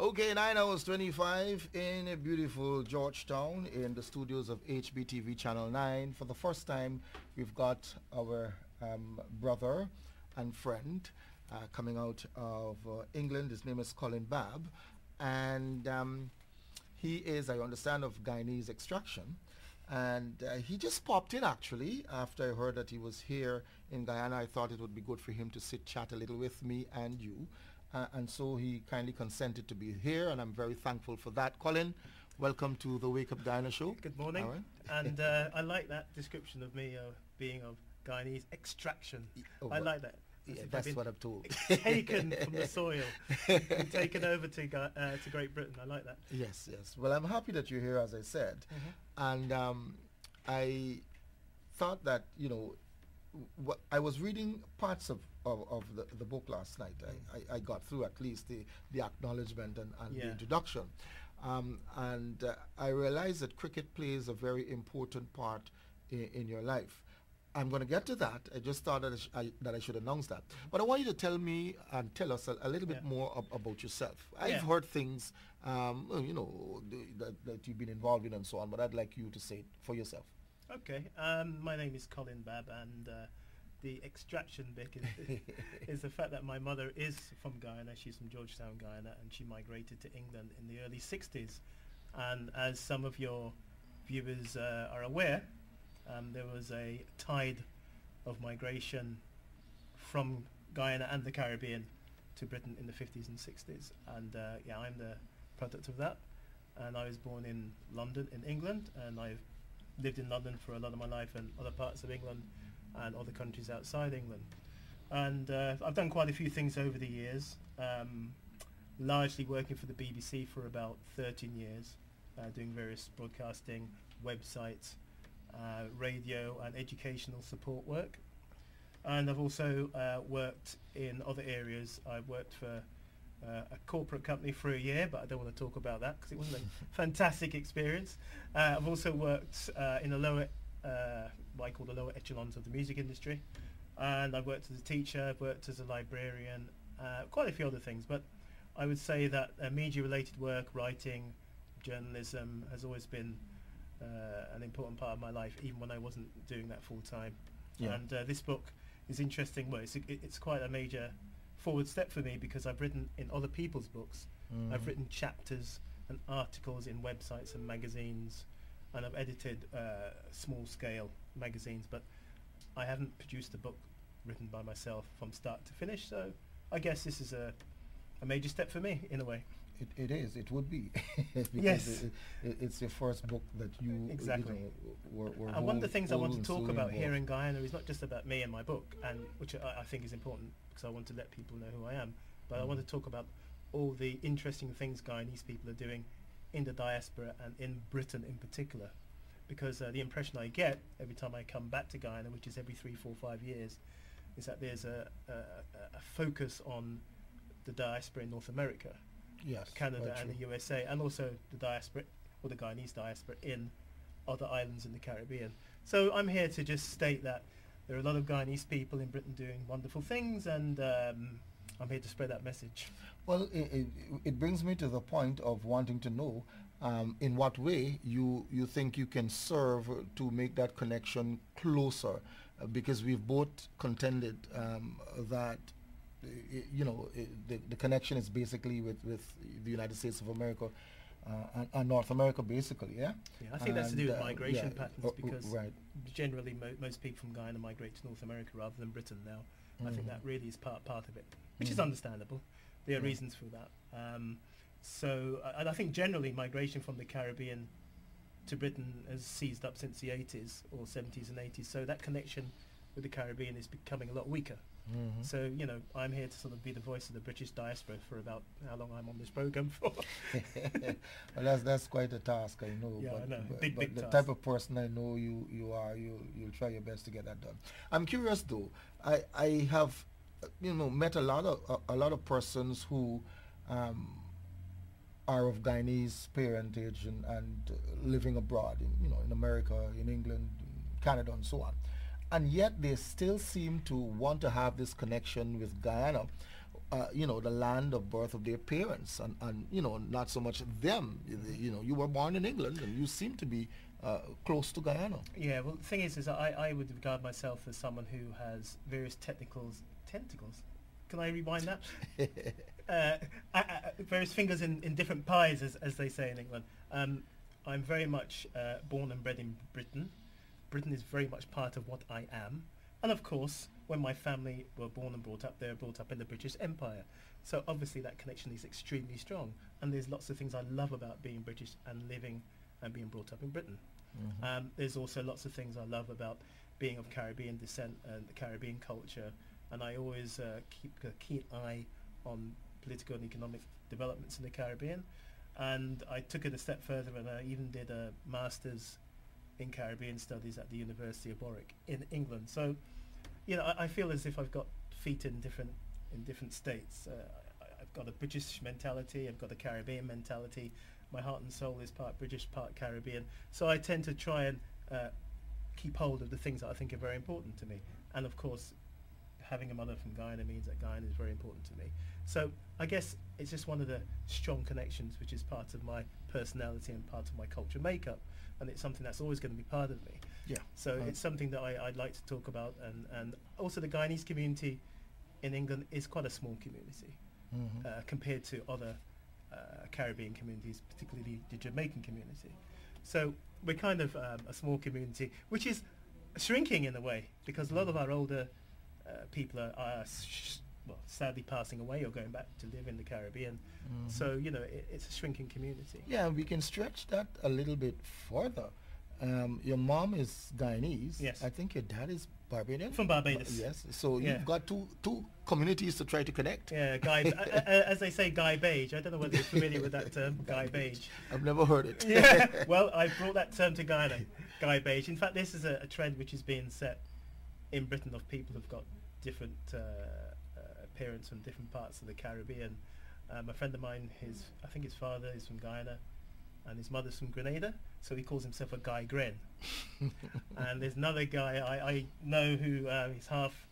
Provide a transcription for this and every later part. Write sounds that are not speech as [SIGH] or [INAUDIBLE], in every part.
Okay, 9 hours 25 in a beautiful Georgetown in the studios of HBTV Channel 9. For the first time, we've got our um, brother and friend uh, coming out of uh, England. His name is Colin Babb. And um, he is, I understand, of Guyanese extraction. And uh, he just popped in actually after I heard that he was here in Guyana. I thought it would be good for him to sit chat a little with me and you. Uh, and so he kindly consented to be here, and I'm very thankful for that. Colin, welcome to the Wake Up Guyana show. Good morning. And uh, [LAUGHS] I like that description of me uh, being of Guyanese extraction. Oh, I like that. Yeah, that's what I'm told. [LAUGHS] taken from the [LAUGHS] soil taken over to uh, to Great Britain. I like that. Yes, yes. Well, I'm happy that you're here, as I said, mm-hmm. and um, I thought that you know, I was reading parts of of, of the, the book last night. I, I, I, got through at least the, the acknowledgement and, and yeah. the introduction. Um, and uh, I realized that cricket plays a very important part in, your life. I'm going to get to that. I just thought that I, sh I, that I should announce that. But I want you to tell me and tell us a, a little bit more ab about yourself. I've yeah. heard things, um, you know, that, that you've been involved in and so on, but I'd like you to say it for yourself. Okay. Um, my name is Colin Babb, and uh, the extraction bit is, [LAUGHS] is the fact that my mother is from Guyana. She's from Georgetown, Guyana, and she migrated to England in the early 60s. And as some of your viewers uh, are aware, um, there was a tide of migration from Guyana and the Caribbean to Britain in the 50s and 60s. And uh, yeah, I'm the product of that. And I was born in London, in England, and I've lived in London for a lot of my life and other parts of England and other countries outside England. And uh, I've done quite a few things over the years, um, largely working for the BBC for about 13 years, uh, doing various broadcasting, websites, uh, radio and educational support work. And I've also uh, worked in other areas. I've worked for uh, a corporate company for a year, but I don't want to talk about that because it wasn't a [LAUGHS] fantastic experience. Uh, I've also worked uh, in a lower uh, what I call the lower echelons of the music industry. And I've worked as a teacher, I've worked as a librarian, uh, quite a few other things. But I would say that uh, media-related work, writing, journalism has always been uh, an important part of my life, even when I wasn't doing that full time. Yeah. And uh, this book is interesting. Well, it's, it's quite a major forward step for me because I've written in other people's books. Mm. I've written chapters and articles in websites and magazines and I've edited uh, small scale magazines, but I haven't produced a book written by myself from start to finish. So I guess this is a, a major step for me in a way. It, it is. It would be. [LAUGHS] yes. It, it, it's your first book that you exactly. You know, were, were and one of the things I want to talk about here in Guyana is not just about me and my book, and which I, I, think is important because I want to let people know who I am. But mm. I want to talk about all the interesting things Guyanese people are doing in the diaspora and in Britain in particular. Because uh, the impression I get every time I come back to Guyana, which is every three, four, five years, is that there's a, a, a focus on the diaspora in North America, yes, Canada and the USA, and also the diaspora or the Guyanese diaspora in other islands in the Caribbean. So I'm here to just state that there are a lot of Guyanese people in Britain doing wonderful things, and um, I'm here to spread that message. Well, it, it, it, brings me to the point of wanting to know um, in what way you, you think you can serve to make that connection closer, uh, because we've both contended um, that you know the, the connection is basically with, with the United States of America and, and, North America, basically, yeah. Yeah, I think and that's to do with uh, migration patterns uh, because right. generally mo most people from Guyana migrate to North America rather than Britain now. Mm. I think mm. that really is part part of it, which mm. is understandable. There are mm. reasons for that. Um, so, uh, and I think generally migration from the Caribbean to Britain has seized up since the 80s or 70s and 80s. So that connection with the Caribbean is becoming a lot weaker. Mm-hmm. So, you know, I'm here to sort of be the voice of the British diaspora for about how long I'm on this program for. [LAUGHS] well, that's that's quite a task, I know. Yeah, but, I know. But, big, but big the task. type of person I know you you are, you you'll try your best to get that done. I'm curious though. I I have, you know, met a lot of a, a lot of persons who. Um, are of Guyanese parentage and, and uh, living abroad, in, you know, in America, in England, Canada, and so on and yet they still seem to want to have this connection with Guyana. uh, you know, the land of birth of their parents, and, and you know, not so much them. You know, you were born in England, and you seem to be uh, close to Guyana. Yeah, well, the thing is, is I, I would regard myself as someone who has various technicals, tentacles. Can I rewind that? [LAUGHS] uh, I, I, various fingers in, in different pies, as, as they say in England. Um, I'm very much uh, born and bred in Britain. Britain is very much part of what I am. And of course, when my family were born and brought up, they were brought up in the British Empire. So obviously that connection is extremely strong. And there's lots of things I love about being British and living and being brought up in Britain. Mm-hmm. Um, there's also lots of things I love about being of Caribbean descent and the Caribbean culture. And I always uh, keep a keen eye on political and economic developments in the Caribbean. And I took it a step further and I even did a master's in Caribbean studies at the University of Warwick in England. So, you know, I, I feel as if I've got feet in different in different states. Uh, I, I've got a British mentality. I've got a Caribbean mentality. My heart and soul is part British, part Caribbean. So I tend to try and uh, keep hold of the things that I think are very important to me. And of course, having a mother from Guyana means that Guyana is very important to me. So I guess it's just one of the strong connections which is part of my personality and part of my culture makeup and it's something that's always going to be part of me. Yeah. So it's something that I, would like to talk about and, and also the Guyanese community in England is quite a small community mm-hmm. uh, compared to other uh, Caribbean communities, particularly the Jamaican community. So we're kind of um, a small community, which is shrinking in a way because a lot of our older uh, people are, are sh- well, sadly passing away or going back to live in the Caribbean. Mm-hmm. So, you know, it, it's a shrinking community. Yeah, we can stretch that a little bit further. Um, your mom is Guyanese. Yes. I think your dad is Barbadian. From Barbados. yes. So yeah. you've got two two communities to try to connect. Yeah, Guy. as they say, Guy Beige. I don't know whether you're familiar with that term, [LAUGHS] Guy Beige. I've never heard it. yeah. [LAUGHS] Well, I brought that term to Guyana, Guy Beige. In fact, this is a, a trend which is being set in Britain of people who've got different uh, parents from different parts of the Caribbean. Um, a friend of mine, his I think his father is from Guyana, and his mother's from Grenada, so he calls himself a Guy Gren. [LAUGHS] and there's another guy I, I know who uh, he's half.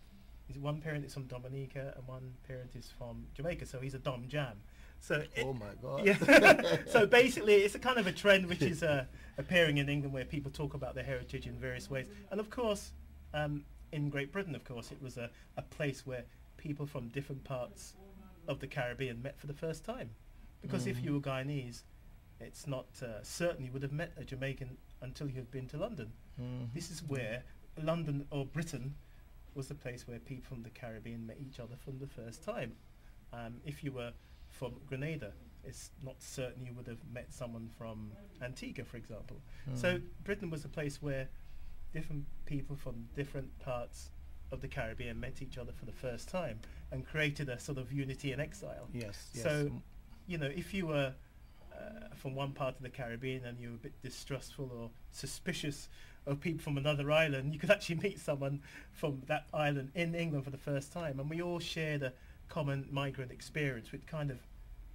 He's one parent is from Dominica and one parent is from Jamaica, so he's a Dom Jam. So it, oh my god! [LAUGHS] Yeah. so [LAUGHS] basically, it's a kind of a trend which is uh, appearing in England where people talk about their heritage in various ways, and of course, um, in Great Britain, of course, it was a, a place where people from different parts of the Caribbean met for the first time. Because mm. if you were Guyanese, it's not uh, certain you would have met a Jamaican until you had been to London. Mm. This is where London or Britain was the place where people from the Caribbean met each other for the first time. Um, if you were from Grenada, it's not certain you would have met someone from Antigua, for example. Mm. So Britain was a place where different people from different parts of the Caribbean met each other for the first time and created a sort of unity in exile. Yes. yes. So, you know, if you were uh, from one part of the Caribbean and you were a bit distrustful or suspicious of people from another island, you could [LAUGHS] actually meet someone from that island in England for the first time, and we all shared a common migrant experience, which kind of,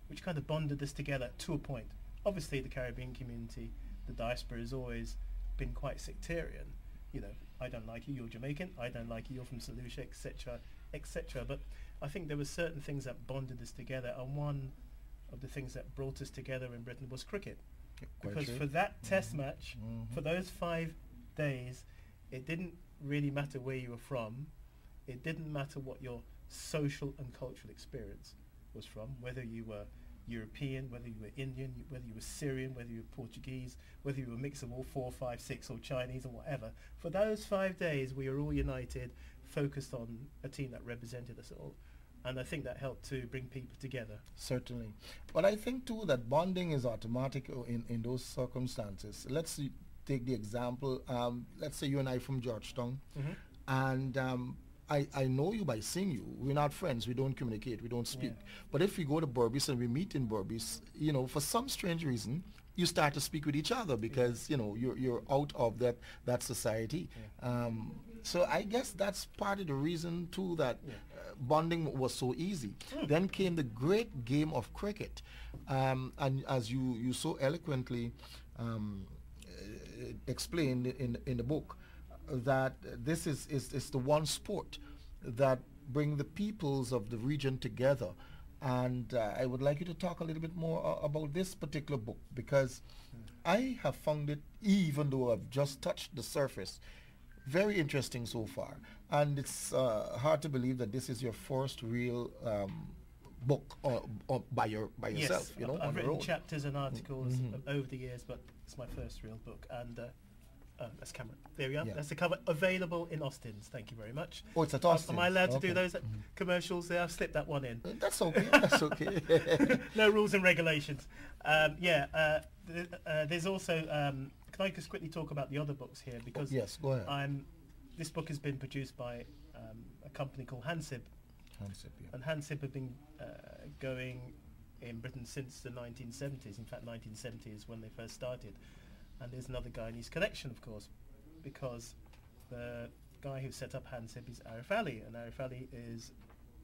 which kind of bonded us together to a point. Obviously, the Caribbean community, the diaspora, has always been quite sectarian. You know, I don't like you, you're Jamaican, I don't like you, you're from St. Etc., etc. But I think there were certain things that bonded us together, and one of the things that brought us together in Britain was cricket. because true. for that mm-hmm. test match, mm-hmm. for those five days, it didn't really matter where you were from. It didn't matter what your social and cultural experience was from, whether you were European, whether you were Indian, whether you were Syrian, whether you were Portuguese, whether you were a mix of all four, five, six, or Chinese or whatever. For those five days, we were all united, focused on a team that represented us all. And I think that helped to bring people together. Certainly. But I think too that bonding is automatic in, in those circumstances. Let's take the example, um, let's say you and I from Georgetown, mm-hmm. and um, I, I know you by seeing you. We're not friends. We don't communicate. We don't speak. Yeah. But if we go to Berbice and we meet in Berbice, you know, for some strange reason, you start to speak with each other because, yeah. you know, you're, you're out of that, that society. Yeah. Um, so I guess that's part of the reason, too, that uh, bonding was so easy. Mm. Then came the great game of cricket. Um, and as you, you so eloquently um, uh, explained in, in the book, that this is, is, is the one sport that bring the peoples of the region together. And uh, I would like you to talk a little bit more uh, about this particular book because mm. I have found it, even though I've just touched the surface, very interesting so far. And it's uh, hard to believe that this is your first real um, book or, or by your by yourself. Yes, you know, I've, written chapters and articles mm-hmm. over the years, but it's my first real book. And uh, that's Cameron. There we are. Yeah. That's the cover. Available in Austin's. Thank you very much. Oh, it's at Austin. Am I allowed okay. to do those mm-hmm. commercials there? I've slipped that one in. Uh, that's okay. [LAUGHS] That's okay. [LAUGHS] no rules and regulations. Um, yeah. Uh, th- uh, there's also. Um, can I just quickly talk about the other books here because oh, yes, go ahead. I'm. This book has been produced by um, a company called Hansib. Hansib, yeah. And Hansib have been uh, going in Britain since the 1970s. In fact, 1970 is when they first started and there's another Guyanese connection, of course, because the guy who set up Hansib is Arif Ali, and Arif Ali is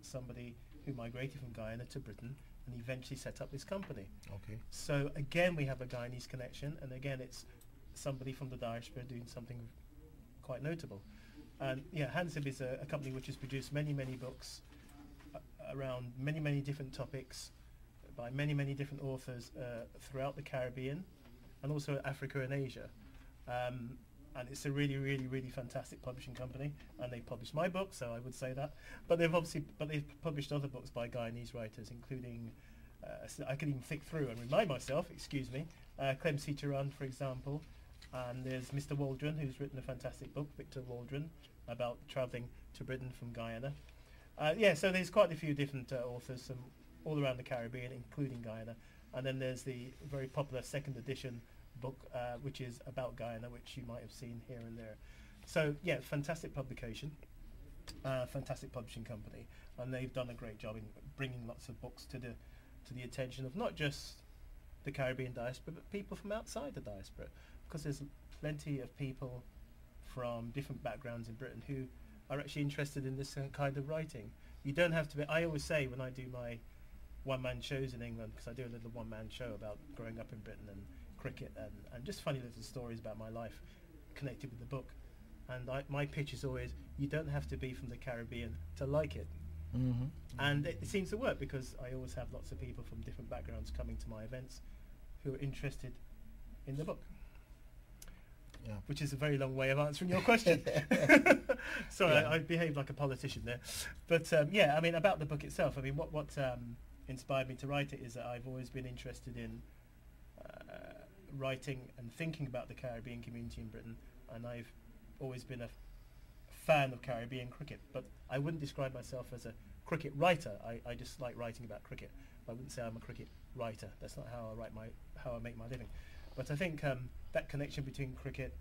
somebody who migrated from Guyana to Britain and eventually set up this company. Okay. So again, we have a Guyanese connection, and again, it's somebody from the diaspora doing something quite notable. And yeah, Hansib is a, a company which has produced many, many books uh, around many, many different topics by many, many different authors uh, throughout the Caribbean and also Africa and Asia. Um, and it's a really, really, really fantastic publishing company, and they published my book, so I would say that. But they've obviously, but they've published other books by Guyanese writers, including, uh, I can even flick through and remind myself, excuse me, uh, Clem Seecharan, for example, and there's Mr. Waldron, who's written a fantastic book, Victor Waldron, about travelling to Britain from Guyana. Uh, yeah, so there's quite a few different uh, authors from all around the Caribbean, including Guyana, and then there's the very popular second edition book, uh, which is about Guyana, which you might have seen here and there. So yeah, fantastic publication, uh, fantastic publishing company, and they've done a great job in bringing lots of books to the to the attention of not just the Caribbean diaspora, but people from outside the diaspora, because there's plenty of people from different backgrounds in Britain who are actually interested in this kind of writing. You don't have to be. I always say when I do my one-man shows in England, because I do a little one-man show about growing up in Britain and cricket and, and just funny little stories about my life connected with the book. And I, my pitch is always, you don't have to be from the Caribbean to like it. Mm-hmm. And it, it, seems to work because I always have lots of people from different backgrounds coming to my events who are interested in the book. Yeah. Which is a very long way of answering your question. [LAUGHS] [LAUGHS] Sorry, yeah. I, I, behaved like a politician there. But um, yeah, I mean, about the book itself, I mean, what, what um, inspired me to write it is that I've always been interested in writing and thinking about the Caribbean community in Britain, and I've always been a fan of Caribbean cricket. But I wouldn't describe myself as a cricket writer. I, I just like writing about cricket. I wouldn't say I'm a cricket writer. That's not how I write my how I make my living. But I think um, that connection between cricket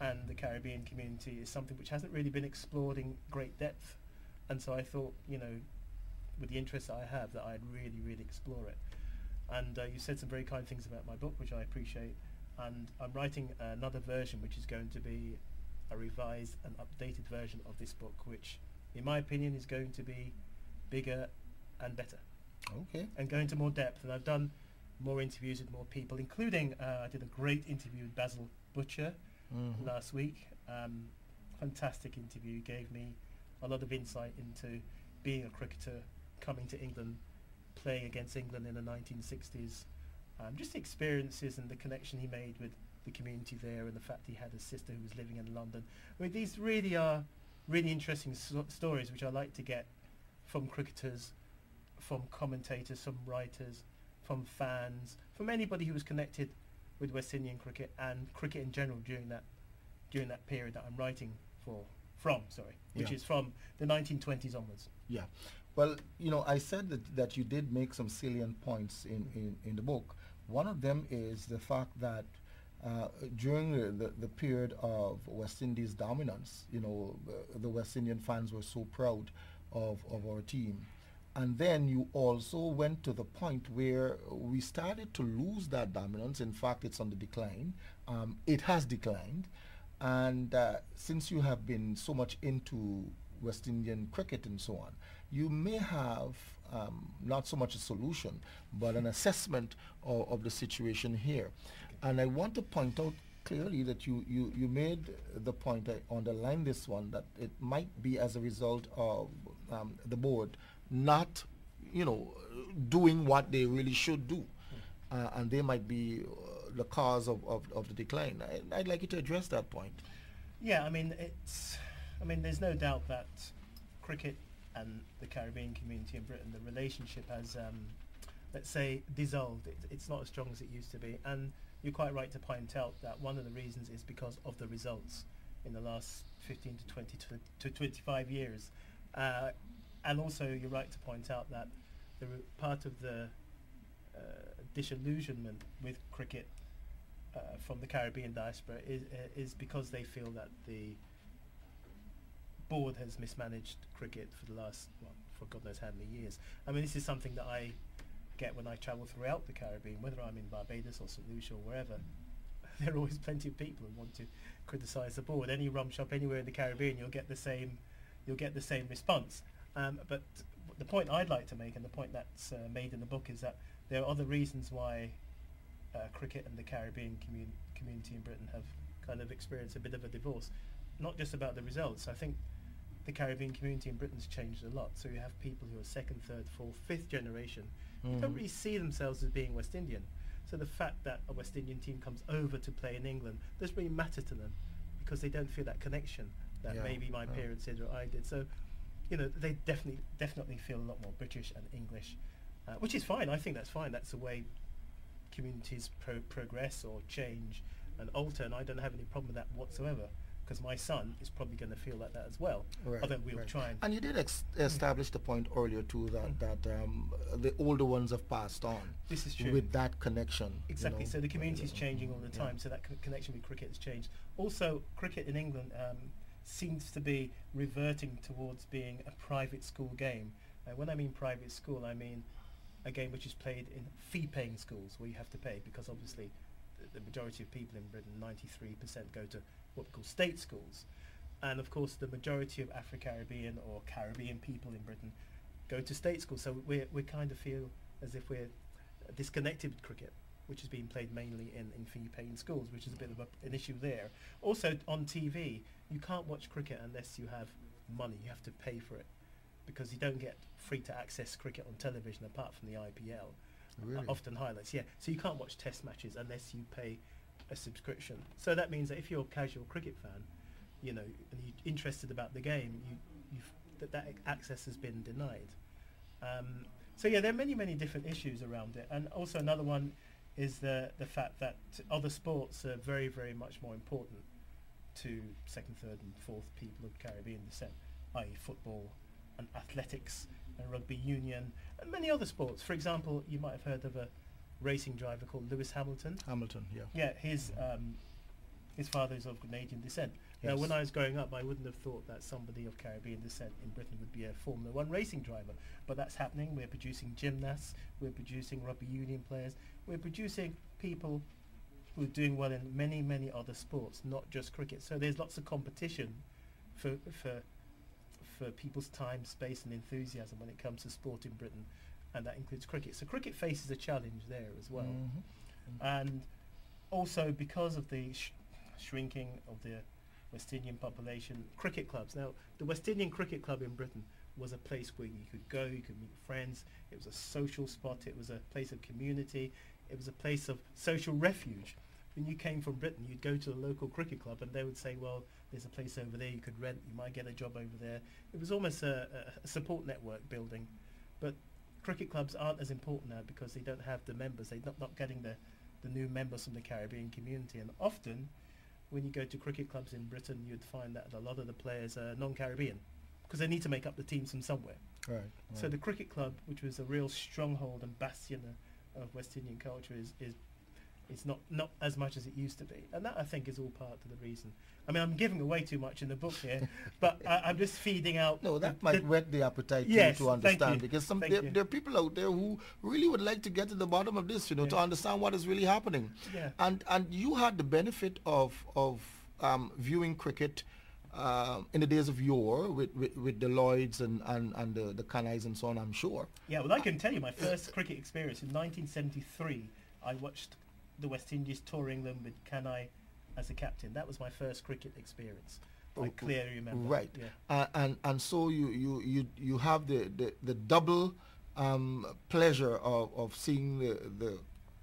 and the Caribbean community is something which hasn't really been explored in great depth. And so I thought, you know, with the interest I have, that I'd really, really explore it. And uh, you said some very kind things about my book, which I appreciate. And I'm writing another version, which is going to be a revised and updated version of this book, which, in my opinion, is going to be bigger and better. Okay. And go into more depth. And I've done more interviews with more people, including uh, I did a great interview with Basil Butcher mm-hmm. last week. Um, fantastic interview. Gave me a lot of insight into being a cricketer, coming to England playing against England in the 1960s. Um, just the experiences and the connection he made with the community there and the fact he had a sister who was living in London. I mean, these really are really interesting so- stories which I like to get from cricketers, from commentators, from writers, from fans, from anybody who was connected with West Indian cricket and cricket in general during that during that period that I'm writing for from sorry, which yeah. is from the 1920s onwards. Yeah. Well, you know, I said that, that you did make some salient points in, in, in the book. One of them is the fact that uh, during the, the, the, period of West Indies dominance, you know, uh, the West Indian fans were so proud of, of our team. And then you also went to the point where we started to lose that dominance. In fact, it's on the decline. Um, it has declined. And uh, since you have been so much into West Indian cricket and so on, you may have um, not so much a solution, but an assessment of, of the situation here. Okay. And I want to point out clearly that you, you, you made the point, I underlined this one, that it might be as a result of um, the board not, you know, doing what they really should do. Uh, and they might be uh, the cause of, of, of the decline. I, would like you to address that point. Yeah, I mean, it's, I mean, there's no doubt that cricket and the Caribbean community in Britain, the relationship has, um, let's say, dissolved. It, it's not as strong as it used to be. And you're quite right to point out that one of the reasons is because of the results in the last 15 to 20 to, to 25 years. Uh, and also you're right to point out that the part of the uh, disillusionment with cricket uh, from the Caribbean diaspora is, uh, is because they feel that the board has mismanaged cricket for the last, well, for God knows how many years. I mean, this is something that I get when I travel throughout the Caribbean, whether I'm in Barbados or St. Lucia or wherever. [LAUGHS] there are always plenty of people who want to criticise the board. Any rum shop anywhere in the Caribbean, you'll get the same, you'll get the same response. Um, but the point I'd like to make, and the point that's uh, made in the book, is that there are other reasons why uh, cricket and the Caribbean commun- community in Britain have kind of experienced a bit of a divorce. Not just about the results. I think the Caribbean community in Britain's changed a lot. So you have people who are second, third, fourth, fifth generation mm-hmm. don't really see themselves as being West Indian. So the fact that a West Indian team comes over to play in England doesn't really matter to them because they don't feel that connection that yeah. maybe my yeah. parents did or I did. So, you know, they definitely definitely feel a lot more British and English, uh, which is fine. I think that's fine. That's the way communities pro- progress or change and alter, and I don't have any problem with that whatsoever because my son is probably going to feel like that as well. Right, although we'll right. try and. And you did ex- establish the point earlier too that mm. that um, the older ones have passed on. This is true. With that connection. Exactly. You know, so the community is changing all the time. Yeah. So that co- connection with cricket has changed. Also, cricket in England um, seems to be reverting towards being a private school game. Uh, when I mean private school, I mean a game which is played in fee-paying schools where you have to pay because obviously the, the majority of people in Britain, 93%, go to what we call state schools. And of course, the majority of Afro-Caribbean or Caribbean people in Britain go to state schools. So we we kind of feel as if we're disconnected with cricket, which is being played mainly in, in fee-paying schools, which is a bit of a, an issue there. Also, on TV, you can't watch cricket unless you have money. You have to pay for it because you don't get free to access cricket on television apart from the IPL. Really? Uh, often highlights, yeah. So you can't watch test matches unless you pay a subscription. So that means that if you're a casual cricket fan, you know, and you're interested about the game, you, that that access has been denied. Um, so yeah, there are many, many different issues around it. And also another one is the, the fact that other sports are very, very much more important to second, third and fourth people of Caribbean descent, i.e. football and athletics and rugby union and many other sports. For example, you might have heard of a racing driver called Lewis Hamilton. Hamilton, yeah. Yeah, his um, his father is of Grenadian descent. Yes. Now, when I was growing up, I wouldn't have thought that somebody of Caribbean descent in Britain would be a Formula One racing driver. But that's happening. We're producing gymnasts. We're producing rugby union players. We're producing people who are doing well in many, many other sports, not just cricket. So there's lots of competition for for for people's time, space, and enthusiasm when it comes to sport in Britain and that includes cricket. So cricket faces a challenge there as well, mm-hmm. and also because of the sh- shrinking of the West Indian population, cricket clubs. Now, the West Indian Cricket Club in Britain was a place where you could go, you could meet friends. It was a social spot. It was a place of community. It was a place of social refuge. When you came from Britain, you'd go to the local cricket club, and they would say, "Well, there's a place over there you could rent. You might get a job over there." It was almost a, a support network building. But cricket clubs aren't as important now because they don't have the members. They're not, not getting the, the new members from the Caribbean community. And often, when you go to cricket clubs in Britain, you'd find that a lot of the players are non-Caribbean because they need to make up the teams from somewhere. Right, right. So the cricket club, which was a real stronghold and bastion of West Indian culture, is, is it's not not as much as it used to be, and that I think is all part of the reason. I mean, I'm giving away too much in the book here, [LAUGHS] but I, am just feeding out. No, that the, might whet the appetite yes, to, to understand because some there, there, are people out there who really would like to get to the bottom of this, you know, yeah. to understand what is really happening. Yeah. And and you had the benefit of of um, viewing cricket. Uh, in the days of yore with, with, with the Lloyds and, and, and the, the Kanhais and so on, I'm sure. Yeah, well, I can tell you my first cricket experience in 1973. I watched the West Indies tour England with Kanhai as a captain. That was my first cricket experience. I clearly remember. Right. Yeah. Uh, and and so you you you you have the the, the double um, pleasure of, of seeing the the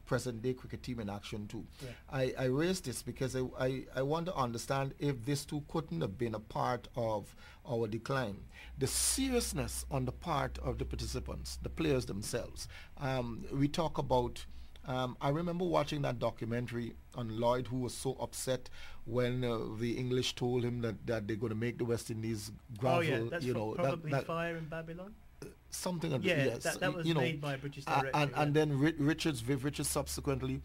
present day cricket team in action too. Yeah. I, I raised this because I, I, I want to understand if this too couldn't have been a part of our decline. The seriousness on the part of the participants, the players themselves. Um, we talk about um, I remember watching that documentary on Lloyd, who was so upset when uh, the English told him that, that they're going to make the West Indies gravel. oh yeah, that's you know, probably that, that Fire in Babylon. something. Yeah, yes, that, that was you know, made by a British director. and, yeah. and then Ri- Richards, Viv Richards subsequently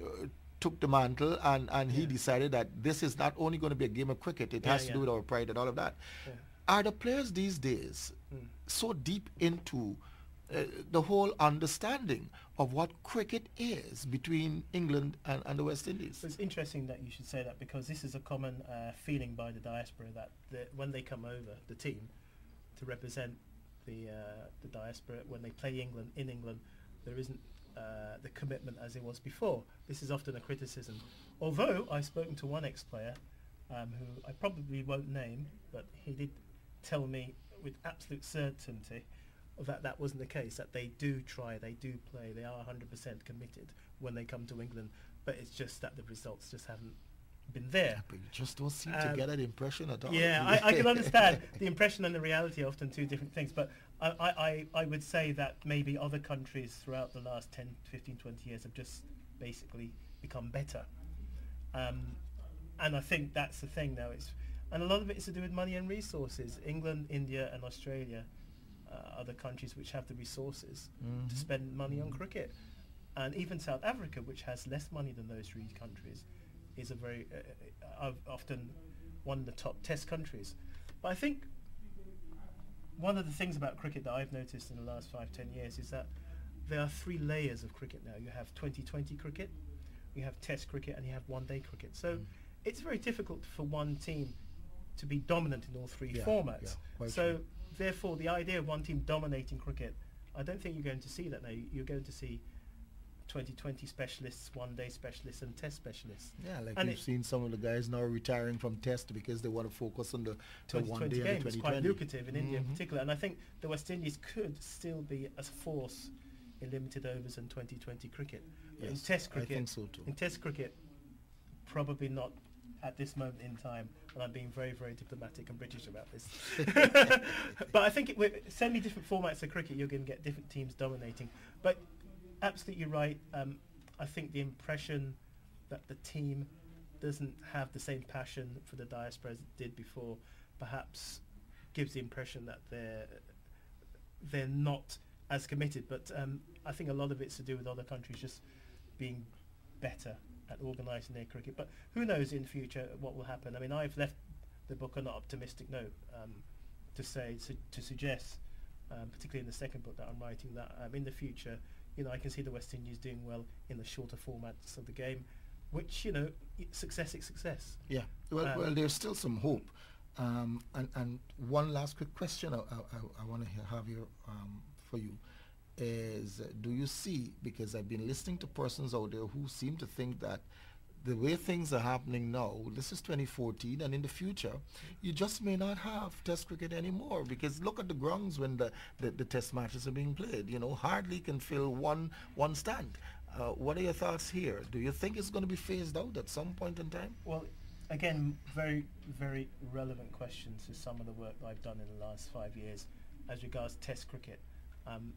uh, took the mantle and, and he Yeah. decided that this is not only going to be a game of cricket, it Yeah, has to do with our pride and all of that. Are the players these days Mm. so deep into uh, the whole understanding of what cricket is between England and, and the West Indies? It's interesting that you should say that because this is a common uh, feeling by the diaspora that the, when they come over, the team, to represent the uh, the diaspora, when they play England in England, there isn't uh, the commitment as it was before. This is often a criticism. Although I've spoken to one ex-player um, who I probably won't name, but he did tell me with absolute certainty that that wasn't the case, that they do try, they do play, they are 100% committed when they come to England, but it's just that the results just haven't been there. But you just don't seem to Um, get that impression at all. Yeah, I, I can understand [LAUGHS] the impression and the reality are often two different things, but I, I, I, I would say that maybe other countries throughout the last 10, 15, 20 years have just basically become better. Um, and I think that's the thing now. It's, and a lot of it is to do with money and resources. England, India and Australia uh, the countries which have the resources Mhm. to spend money on cricket. And even South Africa, which has less money than those three countries, is a very uh, uh, often one of the top test countries. But I think one of the things about cricket that I've noticed in the last five, ten years is that there are three layers of cricket now. You have 2020 cricket, you have test cricket, and you have one-day cricket. So Mm. it's very difficult for one team to be dominant in all three Yeah, formats. yeah, so true. Therefore, the idea of one team dominating cricket, I don't think you're going to see that now. You- You're going to see 2020 specialists, one-day specialists, and test specialists. Yeah, like And you've it- seen some of the guys now retiring from test because they want to focus on the, the one 2020 day game and the is quite lucrative in India in Mhm. particular, and I think the West Indies could still be a force in limited overs and 2020 cricket. But in Yes, Test I think so too. in Test cricket, probably not at this moment in time, and I'm being very, very diplomatic and British about this. [LAUGHS] [LAUGHS] but I think it, with so many different formats of cricket, you're going to get different teams dominating. But absolutely right. Um, I think the impression that the team doesn't have the same passion for the diaspora as it did before, perhaps gives the impression that they're they're not as committed. But um, I think a lot of it's to do with other countries just being better at organising their cricket. But who knows in the future what will happen? I mean, I've left the book on an optimistic note um, to say su- to suggest, um, particularly in the second book that I'm writing, that um, in the future, you know, I can see the West Indies doing well in the shorter formats of the game, which you know, success is success. Yeah. Well, Um, well, there's still some hope. Um, and, and one last quick question I, I, I want to have here um, for you is, do you see, because I've been listening to persons out there who seem to think that the way things are happening now, this is 2014, and in the future, you just may not have Test cricket anymore. Because look at the grounds when the, the, the Test matches are being played. You know, hardly can fill one one stand. Uh, what are your thoughts here? Do you think it's going to be phased out at some point in time? Well, again, very, very relevant questions to some of the work that I've done in the last five years as regards Test cricket. Um,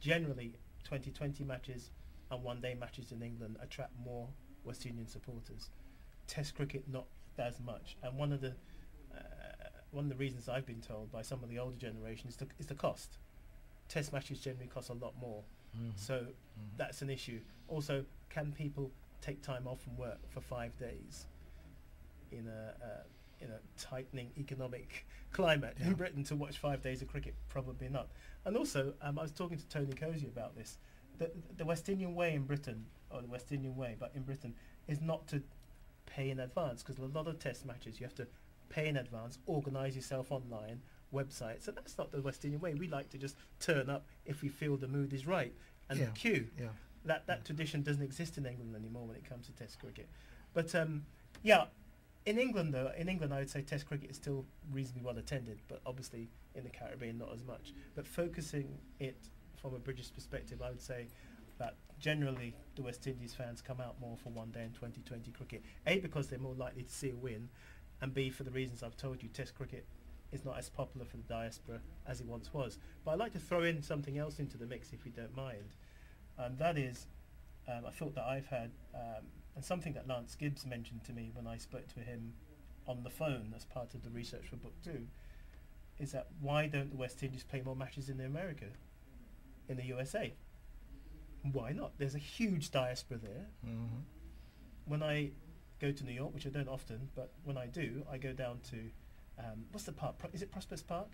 generally, 2020 matches and one-day matches in England attract more West Indian supporters. Test cricket, not as much. And one of the uh, one of the reasons I've been told by some of the older generation is the, is the cost. Test matches generally cost a lot more. So Mhm. that's an issue. Also, can people take time off from work for five days in a uh, tightening economic climate Yeah. in Britain to watch five days of cricket? Probably not. And also, um, I was talking to Tony Cozier about this. The, the West Indian way in Britain, or the West Indian way, but in Britain, is not to pay in advance because a lot of test matches you have to pay in advance, organise yourself online, websites, and that's not the West Indian way. We like to just turn up if we feel the mood is right and Yeah. queue. Yeah. That that tradition doesn't exist in England anymore when it comes to Test cricket. But um, yeah, in England, though, in England, I would say Test cricket is still reasonably well attended, but obviously in the Caribbean, not as much. But focusing it from a British perspective, I would say that generally the West Indies fans come out more for one day in 2020 cricket. A, because they're more likely to see a win, and B, for the reasons I've told you, Test cricket is not as popular for the diaspora as it once was. But I'd like to throw in something else into the mix, if you don't mind. And that is, um, I thought that I've had, um, and something that Lance Gibbs mentioned to me when I spoke to him on the phone as part of the research for book two, is that why don't the West Indies play more matches in America, in the USA? Why not? There's a huge diaspora there. Mm-hmm. When I go to New York, which I don't often, but when I do, I go down to um, what's the park? Pro- is it Prospect Park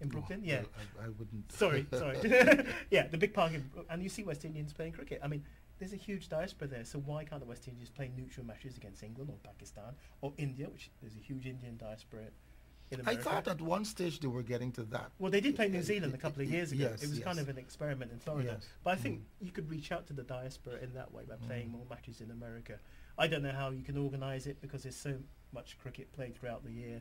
in Brooklyn? Oh, yeah. I, I wouldn't. Sorry, sorry. [LAUGHS] [LAUGHS] yeah, the big park, in, and you see West Indians playing cricket. I mean, there's a huge diaspora there, so why can't the West Indies play neutral matches against England or Pakistan or India, which there's a huge Indian diaspora in America? I thought at one stage they were getting to that. well, they did play New Zealand a couple of years ago. Yes, it was kind of an experiment in Florida. Yes. But I think Mm. you could reach out to the diaspora in that way by playing Mm. more matches in America. I don't know how you can organise it because there's so much cricket played throughout the year.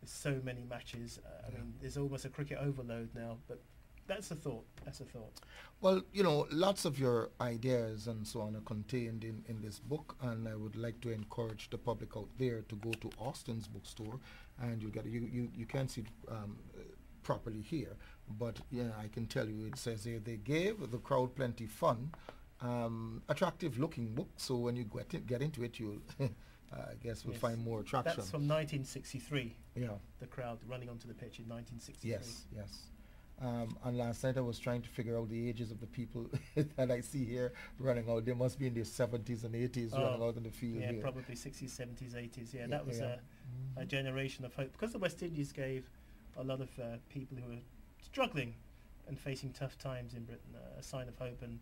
There's so many matches. Uh, I Yeah. mean, there's almost a cricket overload now. But that's a thought. That's a thought. Well, you know, lots of your ideas and so on are contained in, in this book, and I would like to encourage the public out there to go to Austin's bookstore, and you get you you, you can't see it um, properly here, but yeah, I can tell you it says here they gave the crowd plenty fun, um, attractive looking book. So when you get in, get into it, you'll [LAUGHS] I guess we'll Yes. find more attraction. That's from 1963. yeah. The crowd running onto the pitch in 1963. Yes, yes. Um, and last night I was trying to figure out the ages of the people [LAUGHS] that I see here running out. They must be in their 70s and 80s running Oh, out in the field Yeah, here. probably 60s, 70s, 80s. Yeah, Yeah, that was yeah. A, a generation of hope because the West Indies gave a lot of uh, people who were struggling and facing tough times in Britain uh, a sign of hope and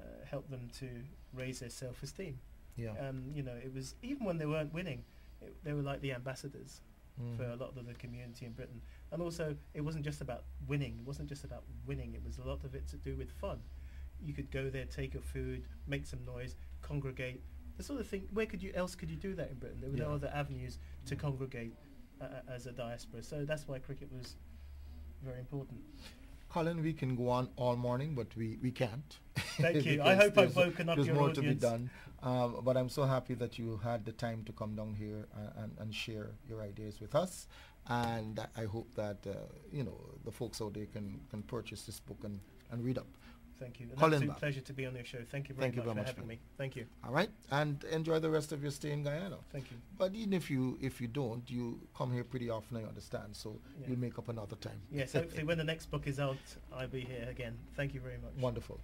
uh, helped them to raise their self-esteem. Yeah. Um, you know, it was even when they weren't winning, it, they were like the ambassadors Mm. for a lot of the community in Britain. And also, it wasn't just about winning. It wasn't just about winning. It was a lot of it to do with fun. You could go there, take your food, make some noise, congregate. The sort of thing. Where could you else could you do that in Britain? There were no other avenues to congregate uh, uh, as a diaspora. So that's why cricket was very important. Colin, we can go on all morning, but we, we can't. Thank you. [LAUGHS] I hope I've woken up There's your more to be done. Um, but I'm so happy that you had the time to come down here and, and, and share your ideas with us. And I hope that, uh, you know, the folks out there can, can purchase this book and, and read up. Thank you. An Colin absolute pleasure to be on your show. Thank you very Thank you much very for much, having me. Thank you. All right? And enjoy the rest of your stay in Guyana. Thank you. But even if you if you don't, you come here pretty often. I understand. So Yeah. you'll make up another time. Yes, [LAUGHS] hopefully when the next book is out, I'll be here again. Thank you very much. Wonderful.